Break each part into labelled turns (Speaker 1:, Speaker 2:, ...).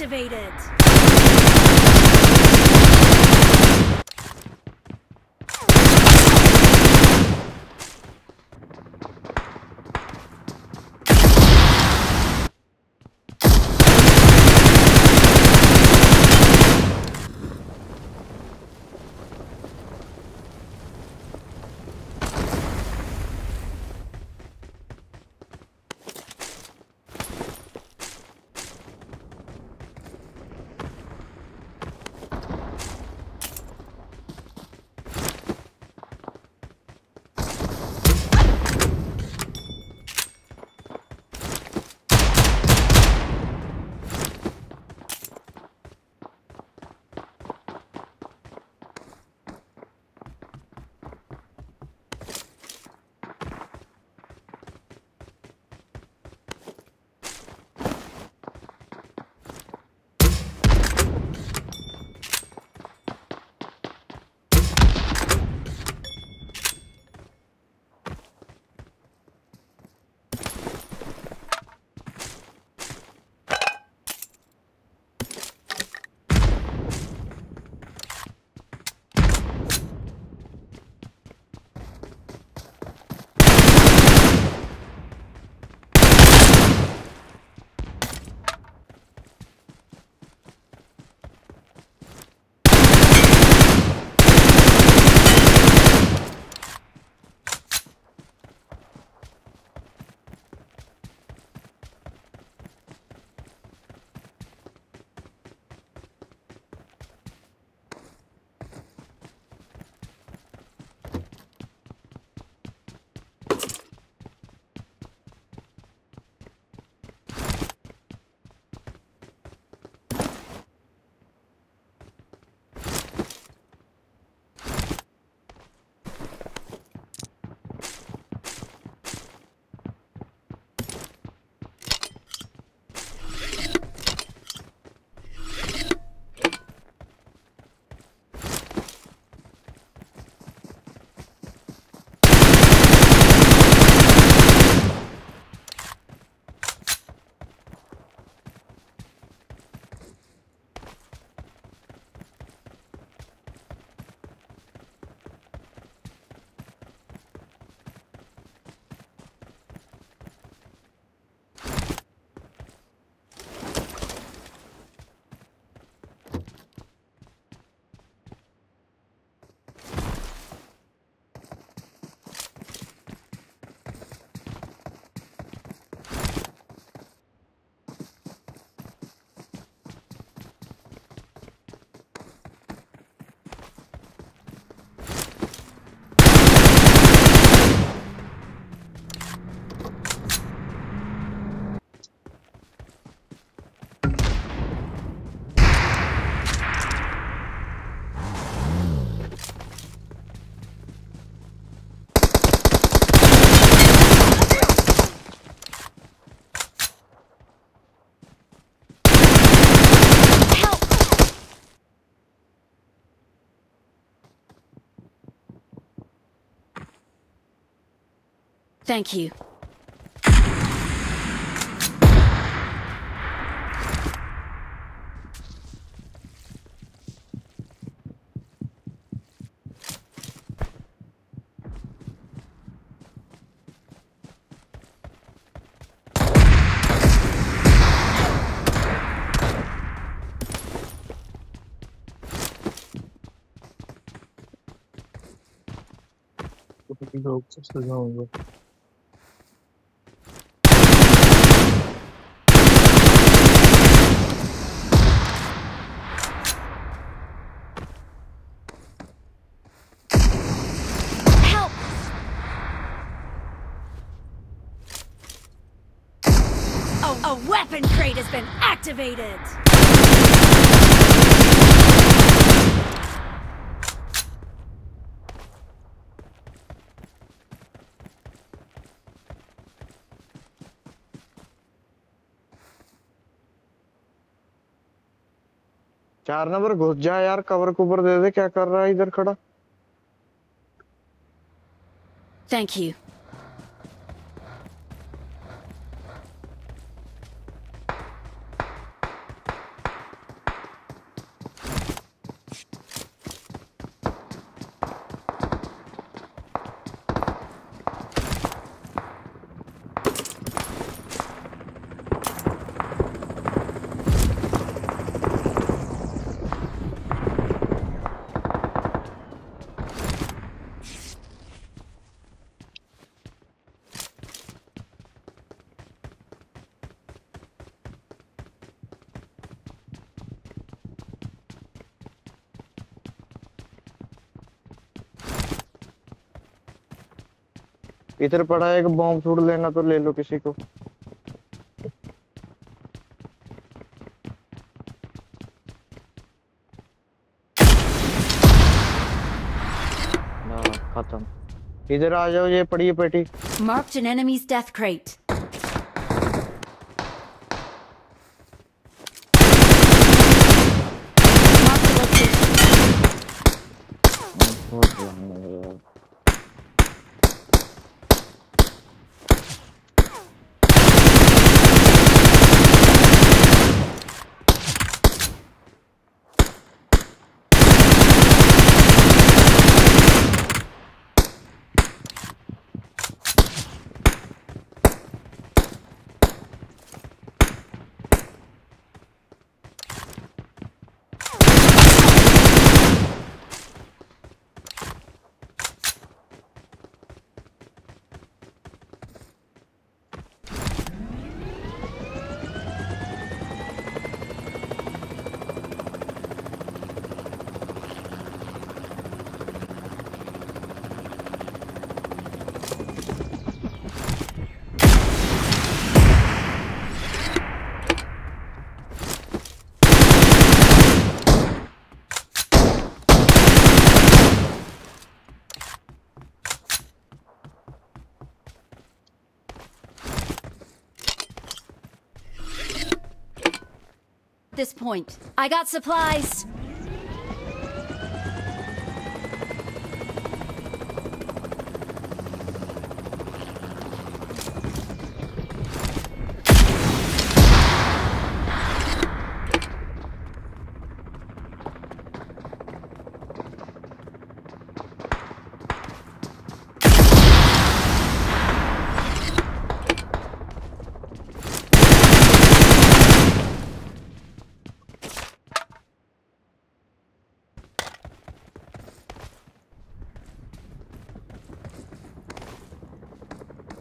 Speaker 1: activated! Just the. has been activated!
Speaker 2: चार number घुस जा यार कवर कुवर दे दे क्या कर रहा है इधर खड़ा
Speaker 1: Thank you.
Speaker 2: इधर पड़ा है बॉम्ब छोड़ लेना तो ले लो किसी को। खत्म। इधर आ जाओ, ये पड़ी है पेटी।
Speaker 1: Marked an enemy's death crate. This point. I got supplies.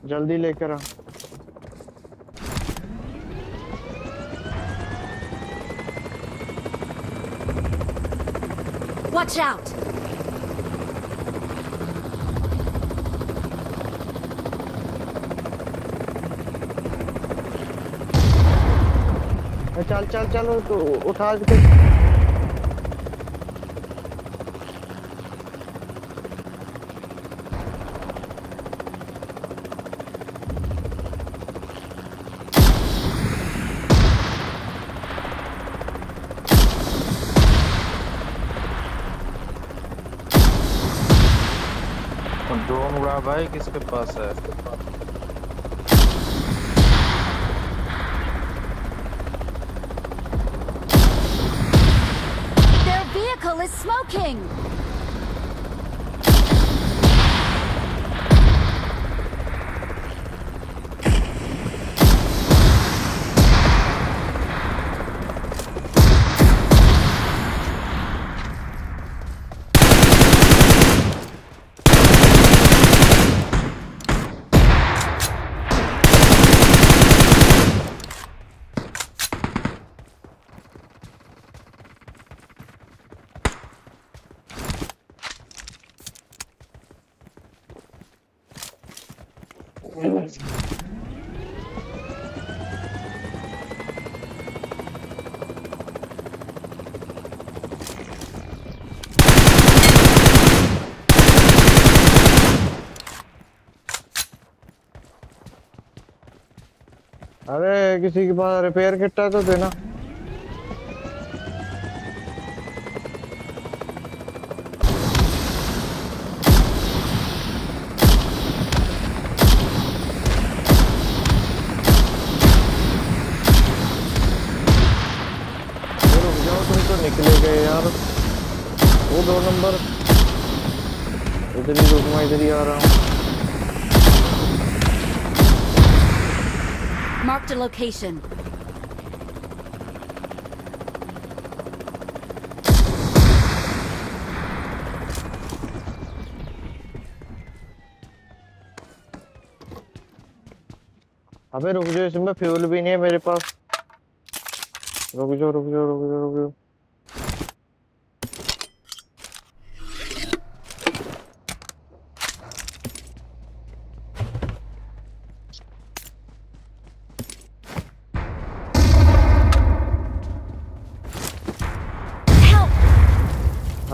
Speaker 2: जल्दी लेकर आ
Speaker 1: Watch out!
Speaker 2: चल चल चल तो उठा के
Speaker 3: ड्रोन उड़ा भाई किसके पास है
Speaker 1: Their vehicle is smoking!
Speaker 2: अरे किसी के पास रिपेयर किट है तो देना। इधर ही रुक मैं इधर ही आ रहा हूँ
Speaker 1: Marked a location.
Speaker 2: अबे रुक जाओ इसमें फ्यूल भी नहीं है मेरे पास रुक जाओ रुक जाओ रुक जाओ रुक जाओ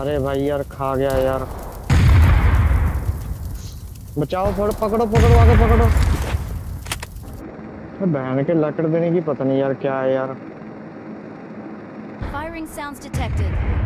Speaker 2: अरे भाई यार, खा गया यार। बचाओ थोड़ा, पकड़ो पकड़ो, आगे पकड़ो। तो बहन के लकड़ देने की पता नहीं यार क्या है यार।
Speaker 1: Firing sounds detected.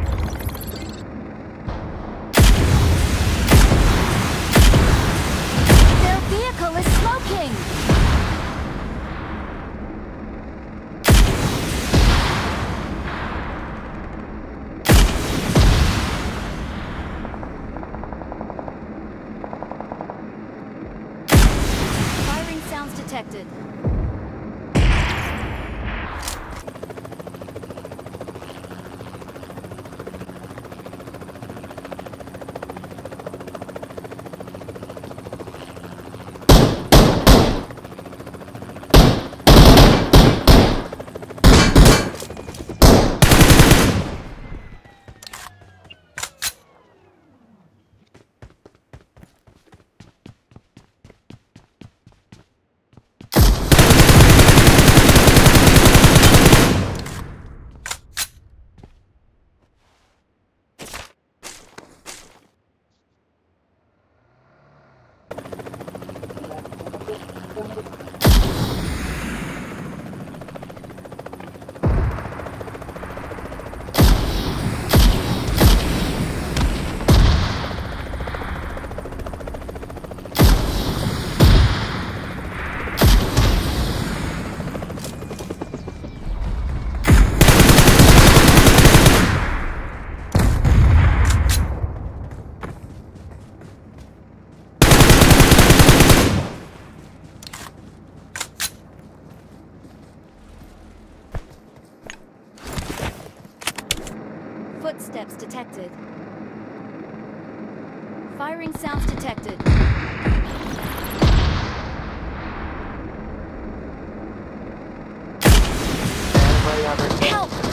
Speaker 1: Footsteps detected. Firing sounds detected. Help!